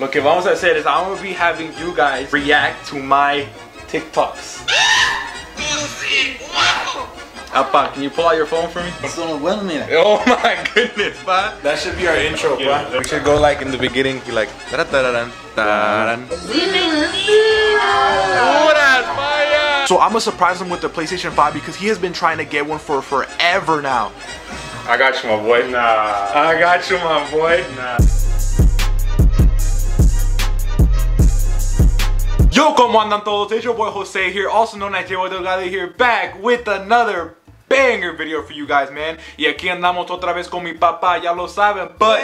Lo que vamos a hacer is I'm gonna be having you guys react to my TikToks. Apa, can you pull out your phone for me? Son los buenos, mira. Oh my goodness, pa. That should be our intro, pa. We should go like in the beginning, be like, "Tarararán, tararán." Oh, that's fire. So I'm gonna surprise him with the PlayStation 5 because he has been trying to get one for forever now. I got you, my boy. Nah. I got you, my boy. Nah. Yo, como andan todos? It's your boy Jose here, also known as Diego Delgado here, back with another banger video for you guys, man. Y aquí andamos otra vez con mi papá, ya lo saben, but...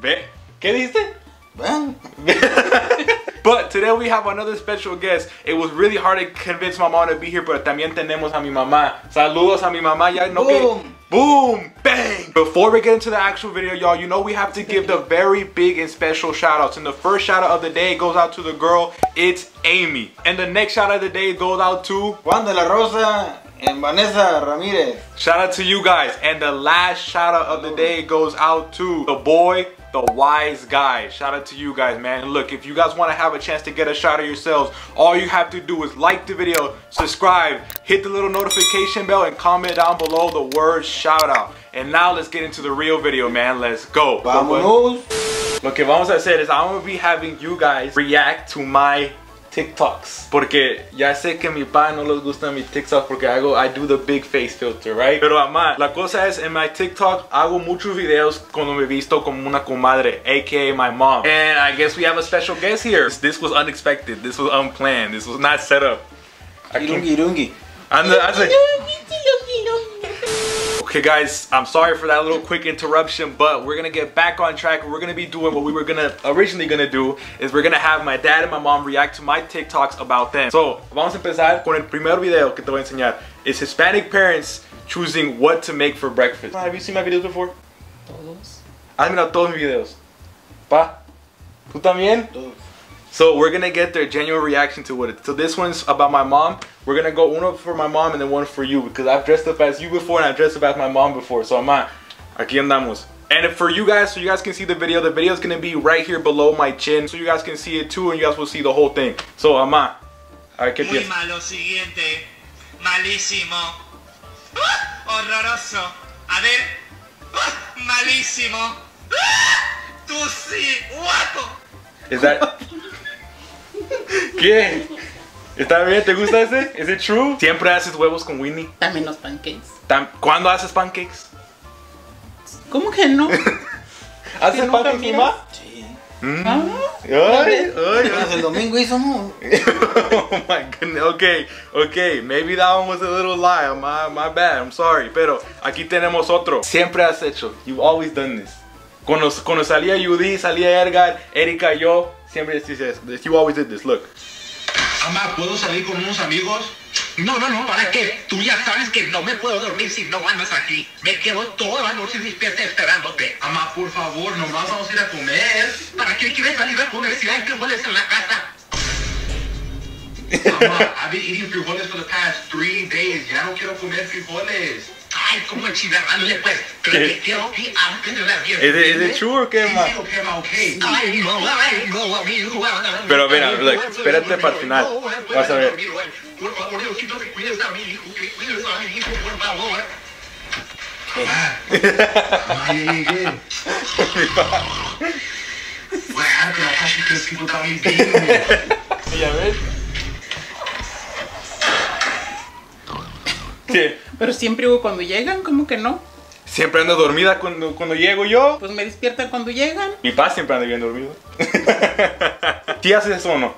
Ve, ¿qué dice? Ven. but today we have another special guest. It was really hard to convince my mom to be here, but también tenemos a mi mamá. Saludos a mi mamá, ya no que... Boom. Bang! Before we get into the actual video, y'all, you know we have to give the very big and special shout outs. And the first shout out of the day goes out to the girl, it's Amy. And the next shout out of the day goes out to Juan de la Rosa and Vanessa Ramirez. Shout out to you guys. And the last shout out of the day goes out to the boy, the wise guy. Shout out to you guys, man. And look, if you guys want to have a chance to get a shout out yourselves, all you have to do is like the video, subscribe, hit the little notification bell, and comment down below the word shout out. And now let's get into the real video, man. Let's go. Vámonos. Lo que vamos a hacer I'm gonna be having you guys react to my TikToks. Porque ya sé que a mi pa no les gusta mi TikTok porque hago, I do the big face filter, right? Pero ama, la cosa es, en my TikTok hago muchos videos cuando me visto como una comadre, aka my mom. And I guess we have a special guest here. This was unexpected. This was unplanned. This was not set up. Irungi, irungi. I'm the, I was like, Okay guys, I'm sorry for that little quick interruption, but we're gonna get back on track. We're gonna be doing what we were gonna originally gonna do is we're gonna have my dad and my mom react to my TikToks about them. So, vamos a empezar con el primer video que te voy a enseñar. It's Hispanic parents choosing what to make for breakfast. Have you seen my videos before? Todos. Has mirado todos mis videos. Pa, ¿tú también? Todos. So we're gonna get their genuine reaction to what it. So this one's about my mom. We're gonna go one up for my mom and then one for you because I've dressed up as you before and I've dressed up as my mom before. So ama, aquí andamos. And for you guys, so you guys can see the video, the video is gonna be right here below my chin, so you guys can see it too, and you guys will see the whole thing. So ama, a ver qué Muy piensas. malo siguiente. Malísimo. ¡Ah! Horroroso. A ver. ¡Ah! Malísimo. ¡Ah! Tú sí, guapo. Is that? ¿Qué? ¿Está bien? ¿Te gusta ese? Is it true? Siempre haces huevos con Winnie. También los pancakes. Tam- ¿Cuándo haces pancakes? ¿Cómo que no? ¿Haces pancakes, mi miras? ma? Sí. Ah, Ay, ay, ay. El domingo hicimos. oh my goodness. Okay, okay. Maybe that one was a little lie. My, my bad. I'm sorry. Pero aquí tenemos otro. Siempre has hecho. You've always done this. Cuando, cuando salía Judy, salía Edgar, Erika, yo, siempre decías this. You always did this. Look. Mamá, ¿puedo salir con unos amigos? No, no, no, ¿para qué? Tú ya sabes que no me puedo dormir si no andas aquí. Me quedo toda la noche despierta esperándote. Mamá, por favor, nomás vamos a ir a comer. ¿Para qué quieres salir a comer si hay hueles en la casa? Mamá, I've been eating frijoles for the past three days. Ya no quiero comer frijoles. Ay, el chirarle, pues. ¿Qué? ¿Es de, ¿Es de qué, ma? Pero mira, like, espérate para el final. Pero siempre hubo cuando llegan, ¿cómo que no? Siempre ando dormida cuando, cuando llego yo. Pues me despiertan cuando llegan. Mi papá siempre anda bien dormido. ¿Sí haces eso o no?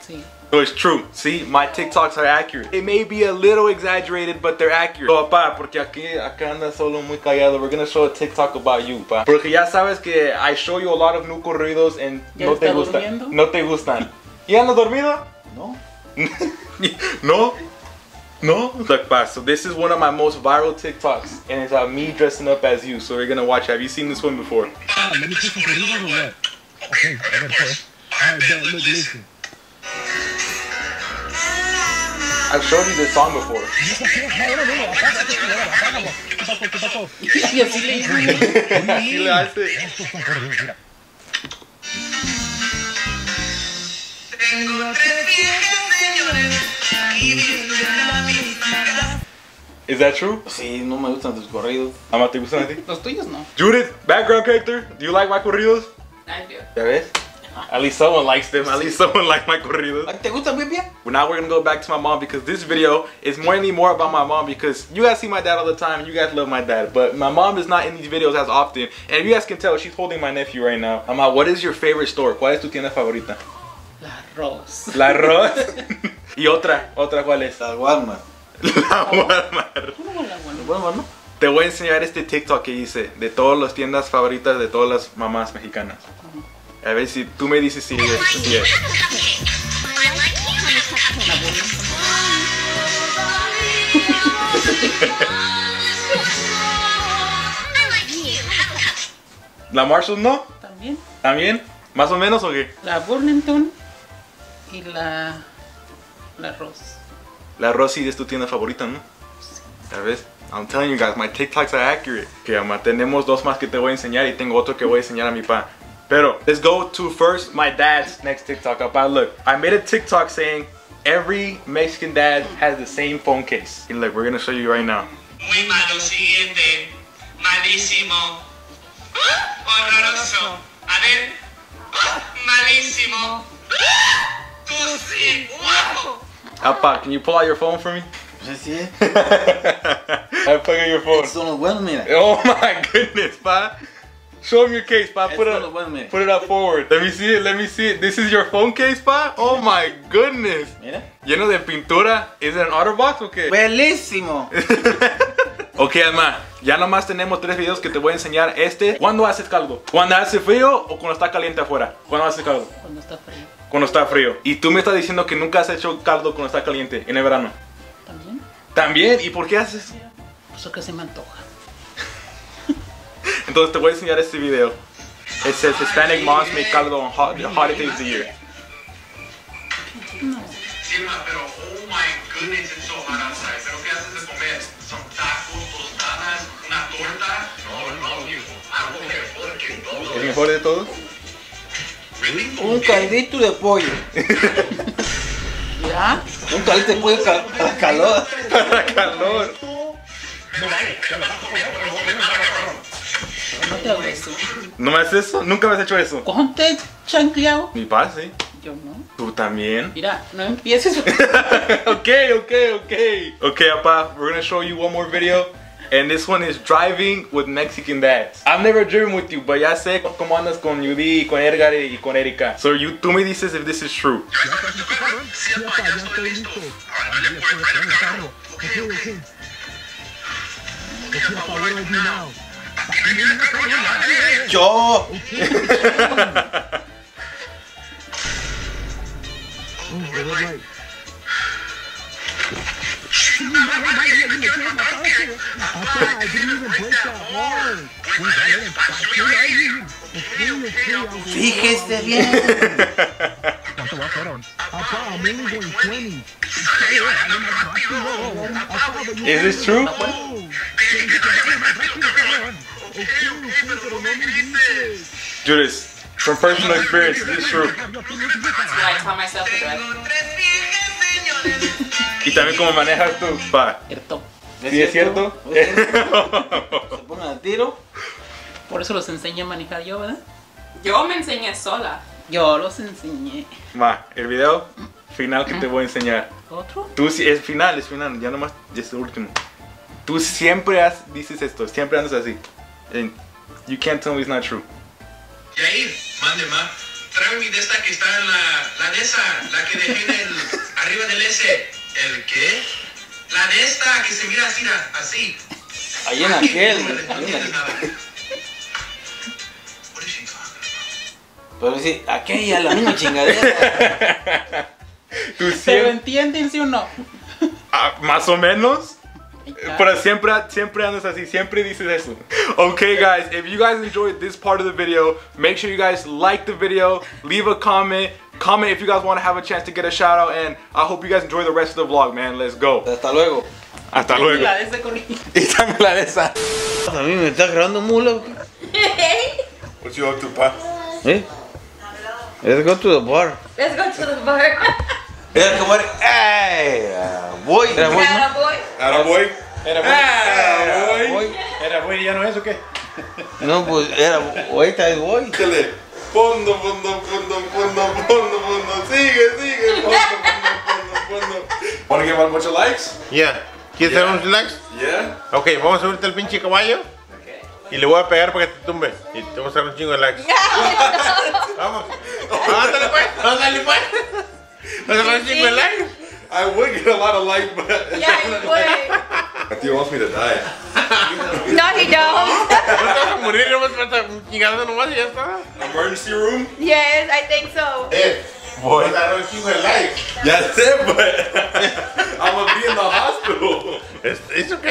Sí. So it's true. See, my TikToks are accurate. They may be a little exaggerated, but they're accurate. So, pa, porque aquí, acá anda solo muy callado. We're gonna show a TikTok about you, pa. Porque ya sabes que I show you a lot of new corridos and ¿Ya no te está gustan. durmiendo? No te gustan. ¿Y andas dormido? No. no? No? Look, pa, so this is one of my most viral TikToks. And it's uh, me dressing up as you. So we're gonna watch. Have you seen this one before? Let me take some corridos or what? Okay, I gotta play. Alright, bet, look, listen. I've showed you this song before. Is that true? Sí, no me gustan tus corridos. Ama, ¿te gustan a ti? Los tuyos no. Judith, background character, do you like my corridos? Ay, Dios. ¿Ya ves? At least someone likes them. At least someone likes my corridos. ¿A ti te gusta, Pipia? Well, now we're gonna go back to my mom because this video is mainly more about my mom because you guys see my dad all the time and you guys love my dad, but my mom is not in these videos as often. And you guys can tell she's holding my nephew right now. Mama, what is your favorite store? ¿Cuál es tu tienda favorita? La Ross. La Ross. y otra, otra, ¿cuál es? Al Walmart. La Walmart. ¿Cómo la? Walmart, ¿no? Te voy a enseñar este TikTok que hice de todas las tiendas favoritas de todas las mamás mexicanas. A ver si tú me dices si es. Si es. ¿La Marshall no? También. ¿También? ¿Más o menos o qué? La Burlington y la. La arroz. La Rosy es tu tienda favorita, ¿no? Ya ves, I'm telling you guys, my TikToks are accurate. Que ama, tenemos dos más que te voy a enseñar y tengo otro que voy a enseñar a mi pa. Pero, let's go to first my dad's next TikTok. Apa, look, I made a TikTok saying every Mexican dad has the same phone case. And look, we're gonna show you right now. Muy malo siguiente. Malísimo. Horroroso. A ver. Malísimo. Tú sí. Guapo. Apa, can you pull out your phone for me? Sí, eh. I plug in your phone. Son los buenos, mira. Oh my goodness, pa. Show him your case, pa. Put it, mira. put it up forward. Let me see it. Let me see it. This is your phone case, pa. Oh my goodness. Mira. Lleno de pintura. ¿Es it an OtterBox o qué? Buenísimo. Ok, Alma, ya nomás tenemos tres videos que te voy a enseñar. Este, ¿cuándo hace caldo? ¿Cuando hace frío o cuando está caliente afuera? ¿Cuándo hace caldo? Cuando está frío. Cuando está frío. Y tú me estás diciendo que nunca has hecho caldo cuando está caliente, en el verano. También. También, ¿y por qué haces? Pues que se me antoja. Entonces te voy a enseñar este video. It says Hispanic moms make caldo on hot, the hottest days of the year. Pero oh my goodness, it's so hot outside. ¿Pero qué haces de comer? Some tacos, tostadas, una torta? No, no, hijo. Algo mejor que todo. ¿El mejor de todos? Really? Un caldito de pollo. ¿Ya? Un caldito de pollo cal para calor. Para calor. No te hago eso. ¿No me haces eso? ¿Nunca me has hecho eso? Ponte chancleado. Mi pa, sí. Yo no. ¿Tú también? Mira, no empieces. okay, okay, okay. Okay, Apa, we're gonna show you one more video. And this one is driving with Mexican dads. I've never driven with you, but ya sé cómo andas con Judy, con Edgar y con Erika. So you, tú me dices if this is true. ¿Ya estás Ok, papá, what I do now? Tiene bien el carro ya. Yo. Red light. Papá, I didn't even break that hard. Pues dale despacio. Fíjese bien. ¿Cuánto bajaron? Papá, I'm only going 20. Sale, anda más rápido. Papá, but you Is this true? Tiene que traer más rápido, carnal. Ok, ok, pero no me grites. Judas, from personal experience, is this true? I tell myself to drive. Y también cómo manejas tú, pa. Cierto. ¿Sí es cierto? Se ponen al tiro. Por eso los enseñé a manejar yo, ¿verdad? Yo me enseñé sola. Yo los enseñé. Ma, el video final que te voy a enseñar. ¿Otro? Tú, sí- es final, es final, ya nomás, es el último. Tú siempre has- dices esto, siempre andas así. And you can't tell me it's not true. Yair, mande, ma. Tráeme mi de esta que está en la, la de esa, la que dejé en el, arriba del S. ¿El qué? La de esta que se mira así, así. Ahí en aquel. No, entiendes aquel. nada. Pero sí, aquella, la misma chingadera. Tú ¿Pero siempre, entienden, sí o no? ah, más o menos, está. pero siempre, siempre andas así, siempre dices eso. Okay guys, if you guys enjoyed this part of the video, make sure you guys like the video, leave a comment, comment if you guys want to have a chance to get a shout out, and I hope you guys enjoy the rest of the vlog, man. Let's go. Hasta luego. Hasta luego. La de ese corrido. Y dame la de esa. A mí me está grabando mula. What you up to, pa? ¿Eh? Let's go to the bar. Let's go to the bar. Era como era. ¡Ey! Voy. Era voy. ¿no? Atta boy. Era boy. Era Era voy. Era güey, ya no es o qué? No, pues era ahorita es voy. Dale. Fondo, fondo, fondo, fondo, fondo, fondo. Sigue, sigue. Fondo, fondo. Wanna give a bunch of likes? Ya. ¿Quieres hacer un likes? Yeah. Ok, vamos a subirte el pinche caballo. Y le voy a pegar para que te tumbe. Y te vamos a dar un chingo de likes. Vamos. Ándale pues. Ándale pues. Vamos a dar un chingo de likes. I would get a lot of likes, but Yeah, you would. Matthew wants me to die. No, he don't. No morir, no vas a estar chingando nomás y ya está. Emergency room? Yes, I think so. Eh, voy a dar un chingo de likes. That's it, but I'm gonna be in the hospital. ¿Es, ¿Es ok?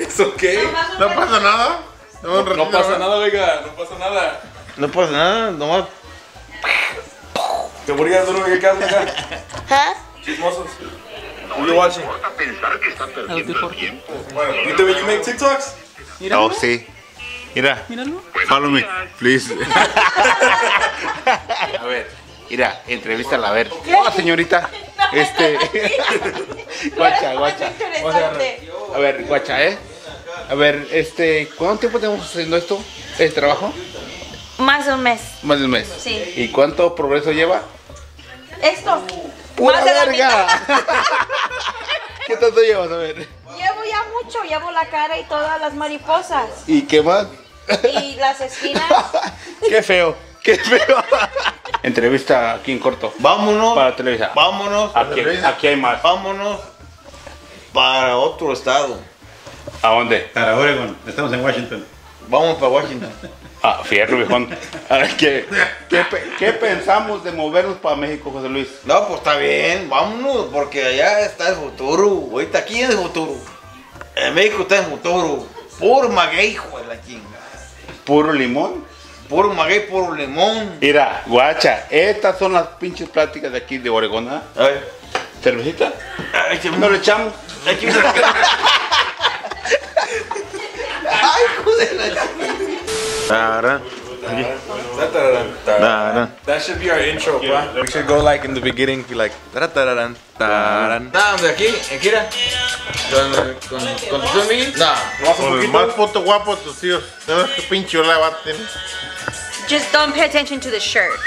It's okay. No pasa nada. No, No ratito pasa nada, oiga. No pasa nada. No pasa nada, nomás. ¿Qué voy a hacer en casa acá? Chismosos. Who you watching? You, do, you make TikToks? Oh, sí. Mira, Míralo. follow me, please. A ver, mira, entrevístala, a ver. Hola, señorita. Este. guacha, guacha. Vamos a agarrar. A ver, guacha, ¿eh? A ver, este, ¿cuánto tiempo tenemos haciendo esto? ¿Este trabajo? Más de un mes. Más de un mes. Sí. ¿Y cuánto progreso lleva? Esto. ¡Pura Más de la verga! ¿Qué tanto llevas? A ver. Llevo ya mucho, llevo la cara y todas las mariposas. ¿Y qué más? Y las esquinas. ¡Qué feo! ¡Qué feo! Entrevista aquí en corto. Vámonos. Para Televisa. Vámonos. Aquí, aquí hay más. Vámonos para otro estado. ¿A dónde? Para Oregon, estamos en Washington. Vamos para Washington. Ah, fierro, viejón. A ver, ¿qué, qué, pe- qué pensamos de movernos para México, José Luis? No, pues está bien, vámonos, porque allá está el futuro. Ahorita aquí es el futuro. En México está el futuro. Puro maguey, hijo de la chinga. ¿Puro limón? Puro maguey, puro limón. Mira, guacha, estas son las pinches pláticas de aquí de Oregón, ¿ah? ¿Cervecita? Ay, que- ¿No le echamos? Ay, que- Ay, hijo de la chinga. Tarán. Tarán. That should be our intro, bro. We should go like in the beginning, be like tarataran, taran. Nah, ¿de aquí? Eh, ¿Aquí era? ¿Con, con, con tu zombie? Nah. Con el más puto guapo de tus tíos. ¿Sabes qué pinche ola va a tener? Just don't pay attention to the shirt.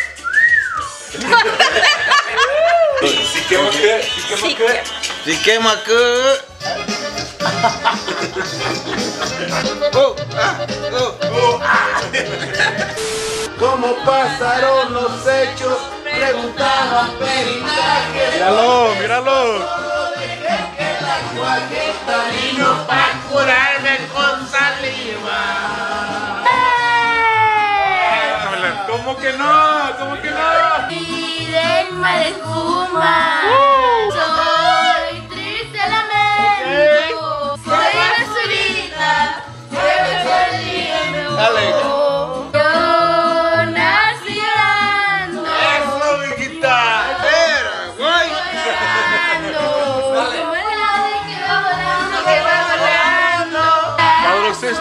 Si quema qué, si quema Sí, qué. Si quema que. ¿Cómo pasaron los hechos? Preguntaba peritaje. Míralo, míralo. Vino para curarme con saliva. ¿Cómo que no? ¿Cómo que no? Y denme de espuma. Uh.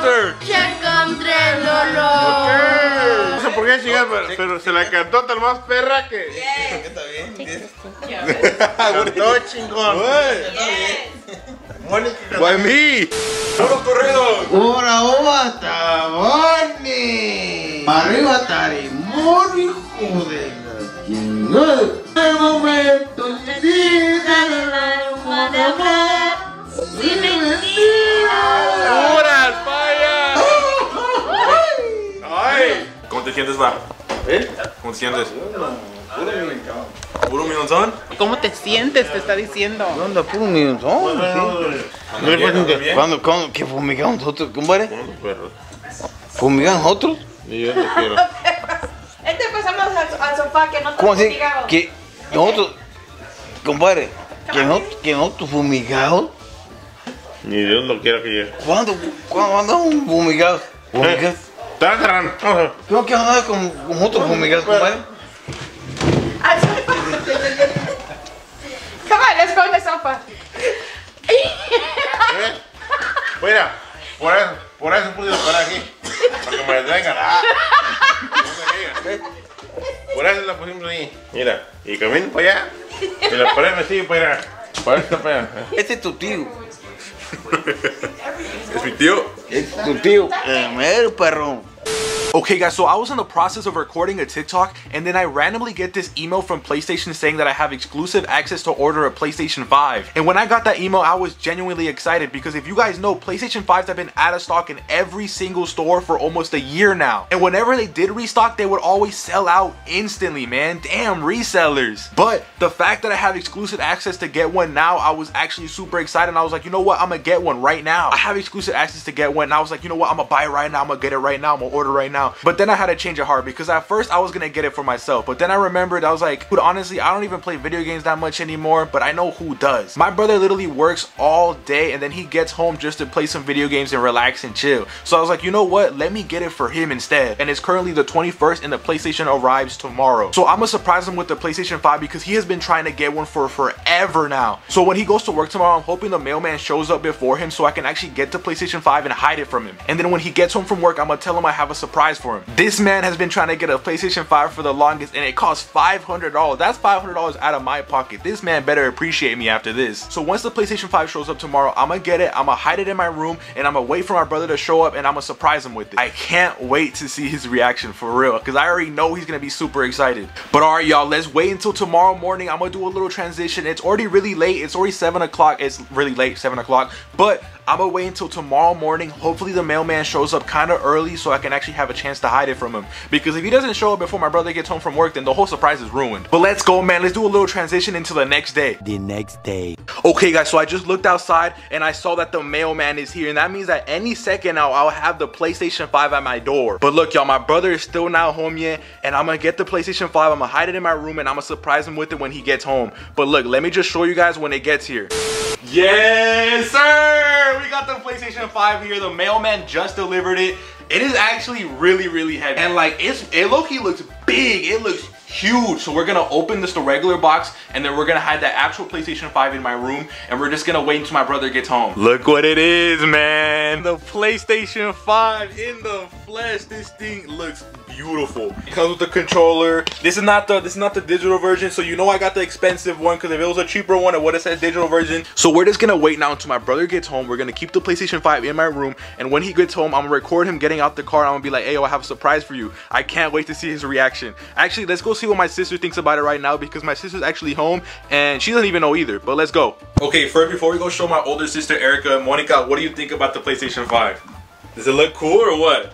Sister. Ya encontré el dolor. No sé por qué chingar, pero, pero se la cantó tal más perra que. Está bien. Cantó chingón. Why me? Puros corridos. Ahora va Taboni. Arriba Tarimón, hijo de la chingada. El momento de vida de la Sin mentira. ¿Cómo te sientes, va? ¿Eh? ¿Cómo te sientes? ¿Puro millonzón? ¿Cómo te sientes? Te está diciendo. ¿Dónde puro millonzón? ¿Cuándo, cuándo, qué fumigamos nosotros, compadre? ¿Fumigamos nosotros? Y yo te quiero. Este pasamos al, al sofá que no ¿Cómo así? Que nosotros, compadre, que no, que nosotros fumigados. Ni Dios lo quiera que llegue. ¿Cuándo, cuándo andamos fumigados? ¿Fumigados? Tarán. ¿Cómo que andamos con, con nosotros fumigados, compadre? Al sofá. Come on, let's go to the sofa. ¿Eh? Mira, por eso, por eso puse para aquí. Para que me detengan. Ah. Por eso la pusimos ahí. mira. Y camino para allá. Y la pared me sigue para allá. Para esta para allá. Este es tu tío. Es mi tío. Es tu tío. El mero perro. Okay guys, so I was in the process of recording a TikTok and then I randomly get this email from PlayStation saying that I have exclusive access to order a PlayStation 5. And when I got that email, I was genuinely excited because if you guys know, PlayStation 5s have been out of stock in every single store for almost a year now. And whenever they did restock, they would always sell out instantly, man. Damn resellers. But the fact that I have exclusive access to get one now, I was actually super excited. And I was like, you know what? I'm gonna get one right now. I have exclusive access to get one. And I was like, you know what? I'm gonna buy it right now. I'm gonna get it right now. I'm gonna order right now. But then I had to change of heart because at first I was gonna get it for myself. But then I remembered I was like, dude, honestly, I don't even play video games that much anymore, but I know who does. My brother literally works all day and then he gets home just to play some video games and relax and chill. So I was like, you know what? Let me get it for him instead. And it's currently the 21st and the PlayStation arrives tomorrow. So I'm gonna surprise him with the PlayStation 5 because he has been trying to get one for forever now. So when he goes to work tomorrow, I'm hoping the mailman shows up before him so I can actually get the PlayStation 5 and hide it from him. And then when he gets home from work, I'm gonna tell him I have a surprise for him. This man has been trying to get a PlayStation 5 for the longest and it costs $500. That's $500 out of my pocket. This man better appreciate me after this. So once the PlayStation 5 shows up tomorrow, I'm gonna get it, I'm gonna hide it in my room, and I'm gonna wait for my brother to show up and I'm gonna surprise him with it. I can't wait to see his reaction for real because I already know he's gonna be super excited. But alright y'all, let's wait until tomorrow morning. I'm gonna do a little transition. It's already really late. It's already 7 o'clock. It's really late, 7 o'clock. But I'm gonna wait until tomorrow morning. Hopefully the mailman shows up kind of early so I can actually have a chance to hide it from him. Because if he doesn't show up before my brother gets home from work, then the whole surprise is ruined. But let's go, man. Let's do a little transition into the next day. The next day. Okay, guys, so I just looked outside and I saw that the mailman is here. And that means that any second now, I'll have the PlayStation 5 at my door. But look, y'all, my brother is still not home yet. And I'm gonna get the PlayStation 5. I'm gonna hide it in my room and I'm gonna surprise him with it when he gets home. But look, let me just show you guys when it gets here. Yes, sir! We got the PlayStation 5 here. The mailman just delivered it. It is actually really, really heavy. And like, it's it low-key looks big. It looks huge. So we're gonna open this the regular box and then we're gonna hide the actual PlayStation 5 in my room and we're just gonna wait until my brother gets home. Look what it is, man. The PlayStation 5 in the flesh. This thing looks beautiful. It comes with the controller. This is not the this is not the digital version, so you know I got the expensive one because if it was a cheaper one, it would have said digital version. So we're just gonna wait now until my brother gets home. We're gonna keep the PlayStation 5 in my room, and when he gets home, I'm gonna record him getting out the car. I'm gonna be like, hey, I have a surprise for you. I can't wait to see his reaction. Actually, let's go see what my sister thinks about it right now because my sister's actually home and she doesn't even know either. But let's go. Okay, first before we go show my older sister Erica, Monica, what do you think about the PlayStation 5? Does it look cool or what?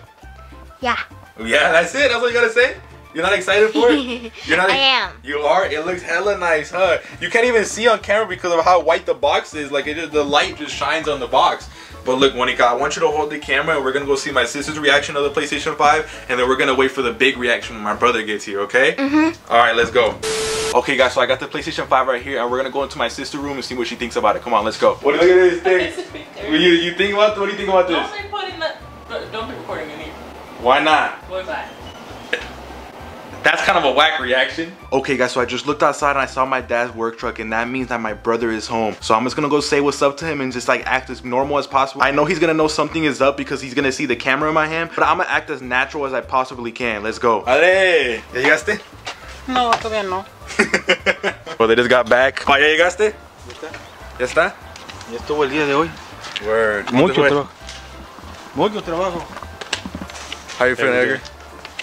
Yeah. Yeah, that's it. That's what you gotta say. You're not excited for it? You're not. I am. You are. It looks hella nice, huh? You can't even see on camera because of how white the box is. Like it just the light just shines on the box. But look, Monica, I want you to hold the camera and we're gonna go see my sister's reaction of the PlayStation 5 and then we're gonna wait for the big reaction when my brother gets here, okay? Mm-hmm. Alright, let's go. Okay guys, so I got the PlayStation 5 right here and we're gonna go into my sister's room and see what she thinks about it. Come on, let's go. What do you look at this thing? you, you think about what do you think about this? Don't be putting the. Don't be recording any. Why not? What is that? That's kind of a whack reaction. Okay guys, so I just looked outside and I saw my dad's work truck and that means that my brother is home. So I'm just gonna go say what's up to him and just like act as normal as possible. I know he's gonna know something is up because he's gonna see the camera in my hand, but I'm gonna act as natural as I possibly can. Let's go. Ale, ¿ya llegaste? No, todavía no. well, they just got back. Oh, ¿ya llegaste? ¿Ya está? Ya estuvo el día de hoy. Word. Mucho trabajo. Mucho trabajo. How you feeling, Edgar?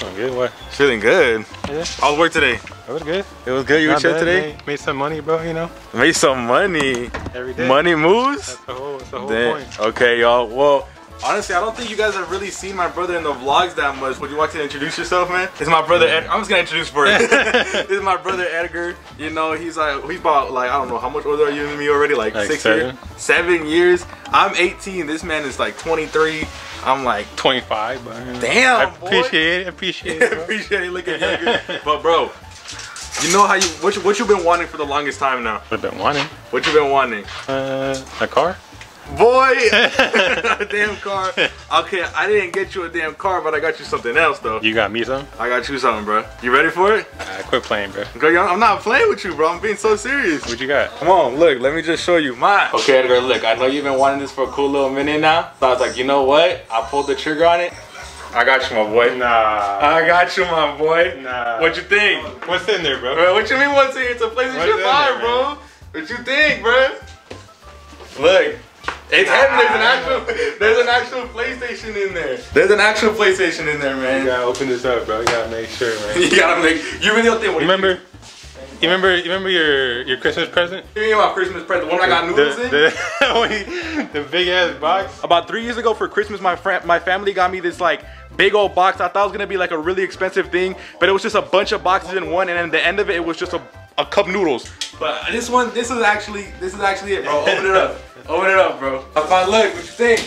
Oh, good. What? Feeling good. Yeah. How's work today? It was good. It was good. You were chill today? Made, made some money, bro. You know, Made some money. every day. Money moves? That's the whole. That's the whole Damn. point. Okay, y'all. Well, honestly, I don't think you guys have really seen my brother in the vlogs that much. Would you like to introduce yourself, man? This is my brother. Ed- I'm just gonna introduce first. this is my brother Edgar. You know, he's like he's about like I don't know how much older are you than me already? Like, Like six seven. years. Seven years. I'm 18. This man is like 23. I'm like, 25, but damn. I boy. appreciate it. Appreciate it. Appreciate it looking younger. but bro, you know how you what you what you been wanting for the longest time now? I've been wanting What you been wanting? uh, a car. Boy, a damn car. Okay, I didn't get you a damn car, but I got you something else though. You got me some. I got you something, bro. You ready for it? I quit playing, bro. Girl, I'm not playing with you, bro. I'm being so serious. What you got? Come on, look. Let me just show you mine. Okay, Edgar, look. I know you've been wanting this for a cool little minute now. So I was like, you know what? I pulled the trigger on it. I got you, my boy. Nah. I got you, my boy. Nah. What you think? What's in there, bro? Bro, what you mean what's in here? It's a What's in PlayStation there, 5, bro. What you think, bro? Look. It's heavy. There's an actual there's an actual PlayStation in there. There's an actual PlayStation in there, man. You man. gotta open this up, bro. You gotta make sure, man. You gotta make you really don't think what You remember? You remember? You remember your your Christmas present? You mean my Christmas present? The one I got noodles the, in? the, the big ass box. About three years ago for Christmas, my friend, my family got me this like big old box. I thought it was gonna be like a really expensive thing, but it was just a bunch of boxes in one, and then the end of it, it was just a, a cup noodles. But this one, this is actually, this is actually it, bro. Open it up. Open it up, bro. If I look, what you think?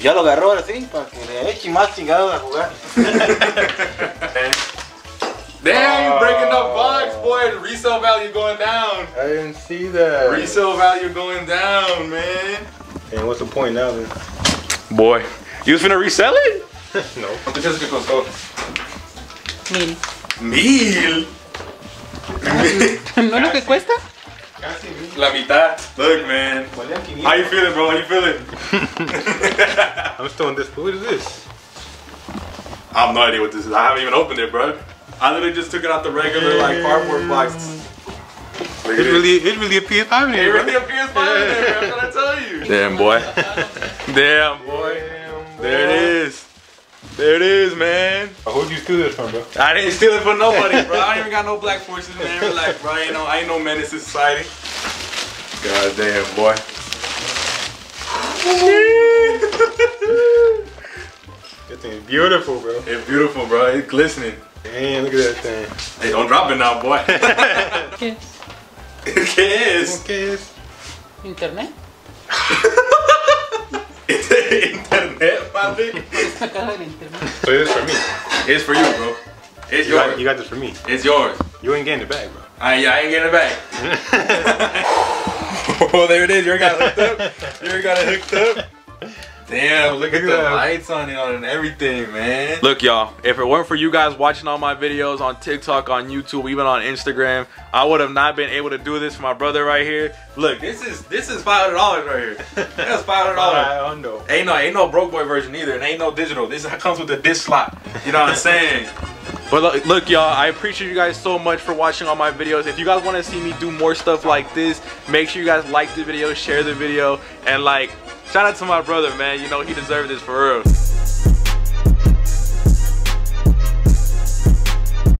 Ya lo agarró ahora sí, para que le eche más chingados a jugar. Damn, you breaking the box, boy. The resale value going down. I didn't see that. Resale value going down, man. And what's the point now, then? Boy, you was finna resell it? no. ¿Cuánto crees que costó? Mil. Mil. ¿No es lo que cuesta? La mitad. Look, man. How you feeling, bro? How you feeling? I'm still in this. What is this? I have no idea what this is. I haven't even opened it, bro. I literally just took it out the regular like cardboard box. Look at It's really, it's really a PS5 in It here, bro. really appears fine in there, bro. I'm trying to tell you. Damn, boy. Damn, boy. There it is. There it is, man. Who'd you steal this from, bro? I didn't steal it from nobody, bro. I don't even got no black forces, in man. Relax, bro. I ain't no, I ain't no menace to society. God damn, boy. That thing is beautiful, bro. It's beautiful, bro. It's glistening. Damn, look at that thing. Hey, don't drop it now, boy. ¿Qué es? ¿Qué es? ¿Qué es? ¿Internet? It's internet, papi. Esta caja del internet. So this is for me. It's for you, bro. It's You got, yours. you got this for me. It's yours. You ain't getting it back, bro. I, yeah, I ain't getting it back. oh, there it is. You already got it hooked up. You already got it hooked up. Damn, look at the that. lights on it and everything, man. Look, y'all, if it weren't for you guys watching all my videos on TikTok, on YouTube, even on Instagram, I would have not been able to do this for my brother right here. Look, this is this is five hundred dollars right here. That's five hundred dollars. I don't know. Ain't no ain't no broke boy version either, and ain't no digital. This comes with the disc slot. You know what I'm saying? But look, look, y'all, I appreciate you guys so much for watching all my videos. If you guys want to see me do more stuff like this, make sure you guys like the video, share the video, and like, shout out to my brother, man. You know, he deserved this for real.